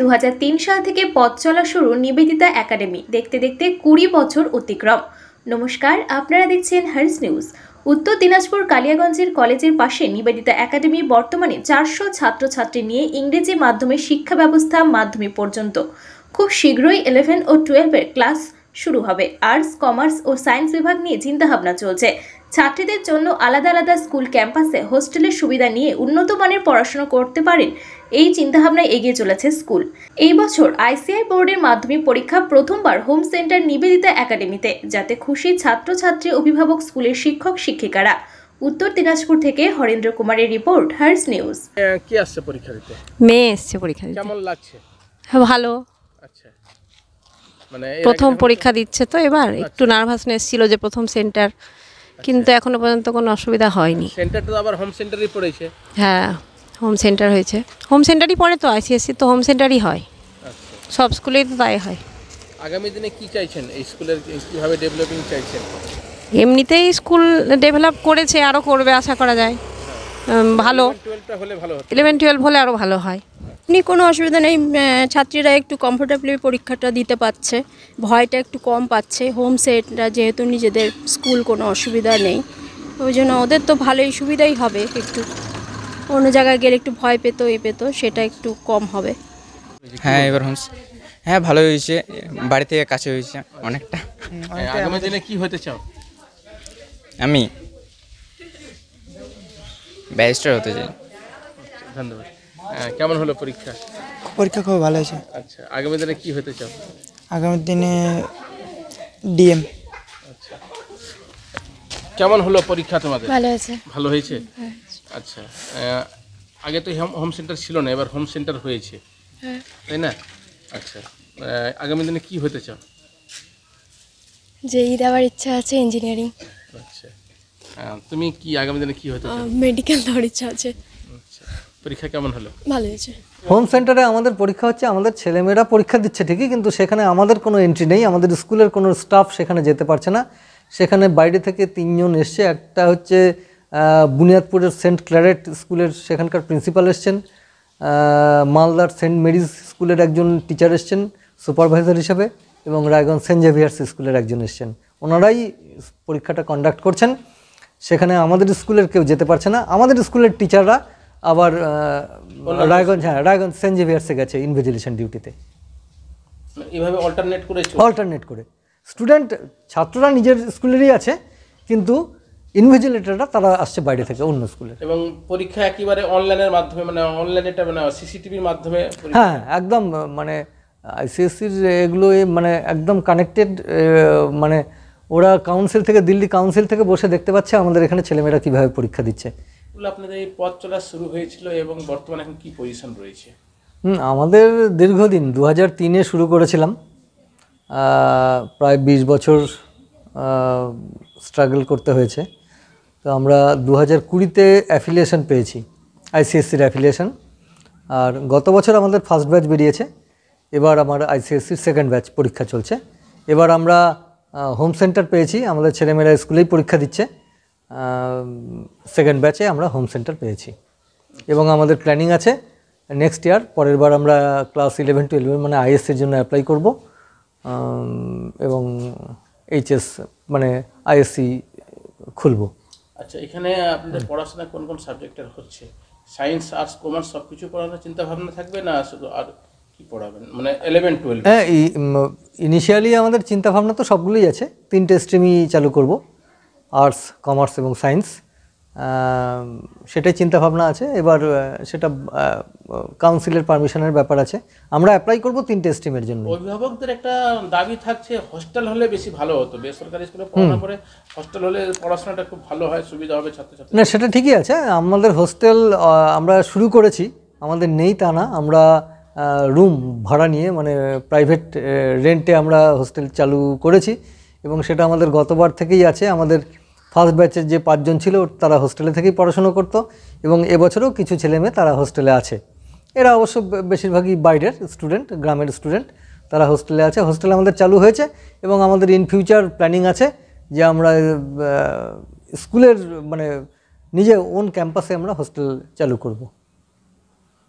দু হাজার তিন সাল থেকে পথ চলা শুরু নিবেদিতা একাডেমি। দেখতে দেখতে কুড়ি বছর অতিক্রম। নমস্কার, আপনারা দেখছেন হার্স নিউজ উত্তর দিনাজপুর কালিয়াগঞ্জের কলেজের পাশে নিবেদিতা একাডেমি বর্তমানে চারশো ছাত্রছাত্রী নিয়ে ইংরেজি মাধ্যমে শিক্ষা ব্যবস্থা মাধ্যমিক পর্যন্ত। খুব শীঘ্রই ইলেভেন ও টুয়েলভের ক্লাস শুরু হবে। আর্টস কমার্স ও সায়েন্স বিভাগ নিয়ে চিন্তাভাবনা চলছে। ছাত্রীদের জন্য আলাদা আলাদা স্কুল ক্যাম্পাসে হোস্টেলের সুবিধা নিয়ে উন্নত মানের পড়াশোনা করতে পারেন এই চিন্তাভাবনায় এগিয়ে চলেছে স্কুল। এই বছর আইসিআই বোর্ডের মাধ্যমিক পরীক্ষা প্রথমবার হোম সেন্টার নিবেদিতা একাডেমিতে যাতে খুশি ছাত্রছাত্রী অভিভাবক স্কুলের শিক্ষক শিক্ষিকারা। উত্তর দিনাজপুর থেকে হরেন্দ্র কুমারের রিপোর্ট হার্স নিউজ। কি আসছে পরীক্ষা দিতে? মেয়ে এসছে পরীক্ষা দিতে। কেমন লাগছে? হ্যাঁ, ভালো। আচ্ছা। মানে প্রথম পরীক্ষা দিচ্ছে তো এবার একটু নার্ভাসনেস ছিল যে প্রথম সেন্টার কিন্তু এখনও পর্যন্ত কোনো অসুবিধা হয়নি। সেন্টারটা তো আবার হোম সেন্টারই পড়েছে। হ্যাঁ হোম সেন্টার হয়েছে। হোম সেন্টারই পড়ে তো আইসিএসসি তো হোম সেন্টারই হয়। আচ্ছা। সব স্কুলেই তো তাই হয়। আগামী দিনে কি চাইছেন? এই স্কুলের কীভাবে ডেভেলপিং চাইছেন? এমনিতেই স্কুল ডেভেলপ করেছে আরও করবে আশা করা যায়। হলে ভালো ইলেভেন টুয়েলভ হলে আরও ভালো হয়। এমনি কোনো অসুবিধা নেই ছাত্রীরা একটু কমফোর্টেবলি পরীক্ষাটা দিতে পারছে ভয়টা একটু কম পাচ্ছে হোম সেটরা যেহেতু নিজেদের স্কুল কোনো অসুবিধা নেই ওই জন্য ওদের তো ভালোই সুবিধাই হবে একটু। অন্য জায়গায় গেলে একটু ভয় পেতো এ পেতো সেটা একটু কম হবে। হ্যাঁ এবার হোমস হ্যাঁ ভালোই হয়েছে বাড়ি থেকে কাছে হয়েছে অনেকটা। হ্যাঁ, আগামী দিনে কি হতে চাও? আমি ব্যারিস্টার হতে চাই। ধন্যবাদ। কেমন হলো পরীক্ষা? পরীক্ষা খুব ভালো হয়েছে। আচ্ছা আগামী দিনে কি হতে চাও? আগামী দিনে ডিএম। আচ্ছা। কেমন হলো পরীক্ষা তোমাদের? ভালো আছে ভালো হয়েছে? আচ্ছা আগে তো হোম হোম সেন্টার ছিল না এবার হোম সেন্টার হয়েছে। তাই না? আচ্ছা আগামী দিনে কি হতে চাও? যে যেই দেওয়ার ইচ্ছা আছে ইঞ্জিনিয়ারিং আচ্ছা তুমি কি আগামী দিনে কি হতে চাও? মেডিকেল দেওয়ার ইচ্ছা আছে। পরীক্ষা কেমন হলো? ভালো হয়েছে। হোম সেন্টারে আমাদের পরীক্ষা হচ্ছে আমাদের ছেলেমেয়েরা পরীক্ষা দিচ্ছে ঠিকই কিন্তু সেখানে আমাদের কোনো এন্ট্রি নেই আমাদের স্কুলের কোনো স্টাফ সেখানে যেতে পারছে না। সেখানে বাইরে থেকে তিনজন এসছে একটা হচ্ছে বুনিয়াদপুরের সেন্ট ক্ল্যারেট স্কুলের সেখানকার প্রিন্সিপাল এসছেন মালদার সেন্ট মেরিজ স্কুলের একজন টিচার এসছেন সুপারভাইজার হিসাবে এবং রায়গঞ্জ সেন্ট জেভিয়ার্স স্কুলের একজন এসছেন। ওনারাই পরীক্ষাটা কন্ডাক্ট করছেন। সেখানে আমাদের স্কুলের কেউ যেতে পারছে না আমাদের স্কুলের টিচাররা আবার রায়গঞ্জ হ্যাঁ রায়গঞ্জ সেন্ট জেভিয়ার্সে গেছে ইনভিজিলেশন ডিউটিতে এভাবে অল্টারনেট করে অল্টারনেট করে। স্টুডেন্ট ছাত্ররা নিজের স্কুলেরই আছে কিন্তু ইনভিজিলেটররা তারা আসছে বাইরে থেকে অন্য স্কুলে। এবং পরীক্ষা একেবারে অনলাইনের মাধ্যমে মানে অনলাইনেটা মানে সিসিটিভির মাধ্যমে হ্যাঁ একদম মানে আইসিএসসির এগুলো মানে একদম কানেক্টেড মানে ওরা কাউন্সিল থেকে দিল্লি কাউন্সিল থেকে বসে দেখতে পাচ্ছে আমাদের এখানে ছেলেমেয়েরা কীভাবে পরীক্ষা দিচ্ছে। এগুলো আপনাদের এই পথ চলা শুরু হয়েছিল এবং বর্তমানে এখন কি পজিশন রয়েছে? আমাদের দীর্ঘদিন দু হাজার তিনে শুরু করেছিলাম। প্রায় বিশ বছর স্ট্রাগল করতে হয়েছে। তো আমরা দু হাজার কুড়িতে অ্যাফিলিয়েশন পেয়েছি আইসিএসসির অ্যাফিলিয়েশন আর গত বছর আমাদের ফার্স্ট ব্যাচ বেরিয়েছে। এবার আমার আইসিএসসির সেকেন্ড ব্যাচ পরীক্ষা চলছে। এবার আমরা হোম সেন্টার পেয়েছি। আমাদের ছেলেমেয়েরা স্কুলেই পরীক্ষা দিচ্ছে। সেকেন্ড ব্যাচে আমরা হোম সেন্টার পেয়েছি। এবং আমাদের প্ল্যানিং আছে নেক্সট ইয়ার পরের বার আমরা ক্লাস ইলেভেন টুয়েলভের মানে আইএসসির জন্য অ্যাপ্লাই করব। এবং এইচএস মানে আইএসসি খুলব। আচ্ছা এখানে আপনাদের পড়াশোনা কোন কোন সাবজেক্টের হচ্ছে? সায়েন্স আর্টস কমার্স সব কিছু পড়ানোর চিন্তা ভাবনা থাকবে না শুধু আর কি পড়াবেন? মানে ইলেভেন টুয়েলভ হ্যাঁ ইনিশিয়ালি আমাদের চিন্তাভাবনা তো সবগুলোই আছে। তিনটে স্ট্রিমই চালু করব। আর্টস কমার্স এবং সায়েন্স সেটাই চিন্তাভাবনা আছে। এবার সেটা কাউন্সিলের পারমিশনের ব্যাপার আছে। আমরা অ্যাপ্লাই করব তিনটে স্ট্রিমের জন্য। অভিভাবকদের একটা দাবি থাকছে হস্টেল হলে বেশি ভালো হতো। বেসরকারি স্কুলে পড়ানোর পরে হস্টেল হলে পড়াশোনাটা খুব ভালো হয় সুবিধা হবে ছাত্রছাত্রী না সেটা ঠিকই আছে। আমাদের হোস্টেল আমরা শুরু করেছি। আমাদের নেই তা না। আমরা রুম ভাড়া নিয়ে মানে প্রাইভেট রেন্টে আমরা হোস্টেল চালু করেছি। এবং সেটা আমাদের গতবার থেকেই আছে। আমাদের ফার্স্ট ব্যাচের যে পাঁচজন ছিল তারা হোস্টেলে থেকেই পড়াশুনো করতো এবং এবছরও কিছু ছেলেমেয়ে তারা হোস্টেলে আছে। এরা অবশ্য বেশিরভাগই বাইরের স্টুডেন্ট গ্রামের স্টুডেন্ট তারা হোস্টেলে আছে। হোস্টেল আমাদের চালু হয়েছে এবং আমাদের ইন ফিউচার প্ল্যানিং আছে যে আমরা স্কুলের মানে নিজে ওন ক্যাম্পাসে আমরা হোস্টেল চালু করব।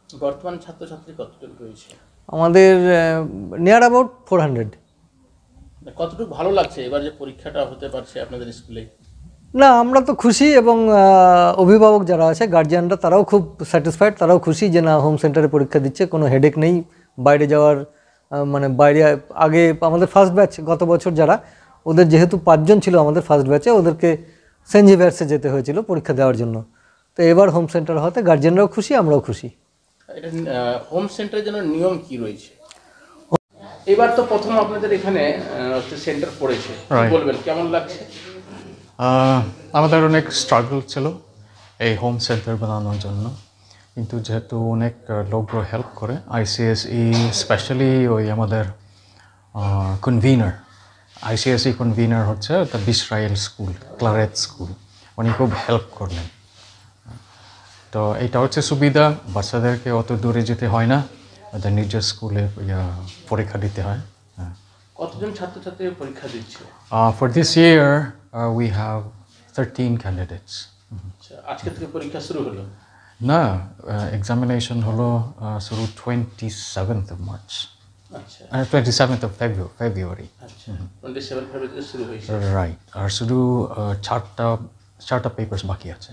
বর্তমান ছাত্রছাত্রী কতজন রয়েছে? আমাদের নিয়ার অ্যাবাউট ফোর হান্ড্রেড কতটুকু ভালো লাগছে এবার যে পরীক্ষাটা হতে পারছে আপনাদের স্কুলে? না আমরা তো খুশি এবং অভিভাবক যারা আছে গার্জিয়ানরা তারাও খুব স্যাটিসফাইড তারাও খুশি যে না হোম সেন্টারে পরীক্ষা দিচ্ছে কোনো হেডেক নেই। বাইরে যাওয়ার মানে বাইরে আগে আমাদের ফার্স্ট ব্যাচ গত বছর যারা ওদের যেহেতু পাঁচজন ছিল আমাদের ফার্স্ট ব্যাচে ওদেরকে সেন্ট জেভিয়ার্সে যেতে হয়েছিল পরীক্ষা দেওয়ার জন্য। তো এবার হোম সেন্টার হতে গার্জিয়ানরাও খুশি আমরাও খুশি। এটা হোম সেন্টারের জন্য নিয়ম কি রয়েছে? এবার তো প্রথম আপনাদের এখানে সেন্টার পড়েছে। বলবেন কেমন লাগছে? আমাদের অনেক স্ট্রাগল ছিল এই হোম সেন্টার বানানোর জন্য। কিন্তু যেহেতু অনেক লোকগুলো হেল্প করে আইসিএসই স্পেশালি ওই আমাদের কনভিনার আইসিএসই কনভিনার হচ্ছে দ্য বিসরাইল স্কুল ক্লারেট স্কুল উনি খুব হেল্প করলেন। তো এইটা হচ্ছে সুবিধা বাচ্চাদেরকে অত দূরে যেতে হয় না। ওদের নিজের স্কুলে পরীক্ষা দিতে হয় হ্যাঁ। কতজন ছাত্রছাত্রী পরীক্ষা দিচ্ছে? Uh, year, uh, we have 13 candidates. আচ্ছা আজকে থেকে পরীক্ষা শুরু হলো? না এক্সামিনেশন হলো uh, শুরু টোয়েন্টি সেভেন্থ অফ মার্চ আচ্ছা twenty seventh of February right আর শুধু uh, চারটা চারটা পেপার্স বাকি আছে।